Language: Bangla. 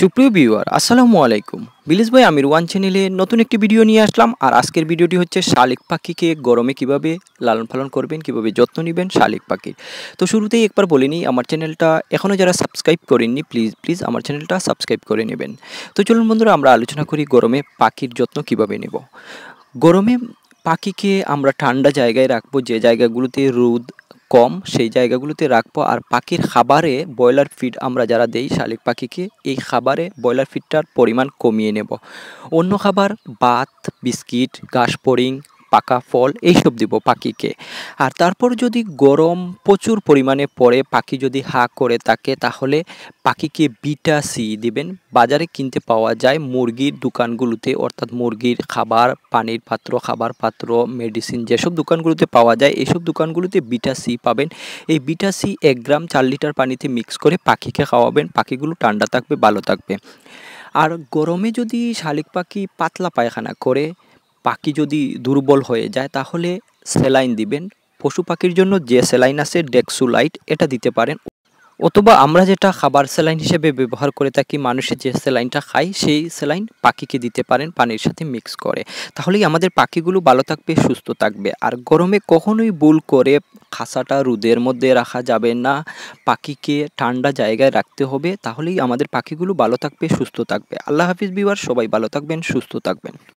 সুপ্রিয় ভিউয়ার, আসসালামু আলাইকুম। বিলিস ভাই আমির ওয়ান চ্যানেলে নতুন একটি ভিডিও নিয়ে আসলাম। আর আজকের ভিডিওটি হচ্ছে শালিক পাখিকে গরমে কীভাবে লালন পালন করবেন, কীভাবে যত্ন নেবেন শালিক পাখির। তো শুরুতেই একবার বলে নিই, আমার চ্যানেলটা এখনও যারা সাবস্ক্রাইব করেননি, প্লিজ প্লিজ আমার চ্যানেলটা সাবস্ক্রাইব করে নেবেন। তো চলুন বন্ধুরা, আমরা আলোচনা করি গরমে পাখির যত্ন কীভাবে নেব। গরমে পাখিকে আমরা ঠান্ডা জায়গায় রাখব, যে জায়গাগুলোতে রোদ কম, সেই জায়গাগুলোতে রাখব। আর পাখির খাবারে ব্রয়লার ফিড আমরা যারা দেই, শালিক পাখিকে, এই খাবারে ব্রয়লার ফিডটার পরিমাণ কমিয়ে নেব। অন্য খাবার, ভাত, বিস্কিট, ঘাস পাকা ফল এইসব দিব পাখিকে। আর তারপর যদি গরম প্রচুর পরিমাণে পড়ে, পাখি যদি হা করে থাকে, তাহলে পাখিকে বিটা সি দিবেন। বাজারে কিনতে পাওয়া যায় মুরগির দোকানগুলোতে, অর্থাৎ মুরগির খাবার, পানির পাত্র, খাবার পাত্র, মেডিসিন যেসব দোকানগুলোতে পাওয়া যায়, এইসব দোকানগুলোতে বিটা সি পাবেন। এই বিটা সি এক গ্রাম চার লিটার পানিতে মিক্স করে পাখিকে খাওয়াবেন। পাখিগুলো ঠান্ডা থাকবে, ভালো থাকবে। আর গরমে যদি শালিক পাখি পাতলা পায়খানা করে পাখি যদি দুর্বল হয়ে যায়, তাহলে স্যালাইন দিবেন। পশু পাখির জন্য যে স্যালাইন আছে, ডেক্সুলাইট, এটা দিতে পারেন। অথবা আমরা যেটা খাবার স্যালাইন হিসেবে ব্যবহার করে থাকি মানুষের যে স্যালাইনটা খাই সেই স্যালাইন পাখিকে দিতে পারেন, পানির সাথে মিক্স করে। তাহলেই আমাদের পাখিগুলো ভালো থাকবে, সুস্থ থাকবে। আর গরমে কখনোই ভুল করে খাসাটা রোদের মধ্যে রাখা যাবে না। পাখিকে ঠান্ডা জায়গায় রাখতে হবে, তাহলেই আমাদের পাখিগুলো ভালো থাকবে, সুস্থ থাকবে। আল্লাহ হাফিজ বিবার সবাই ভালো থাকবেন, সুস্থ থাকবেন।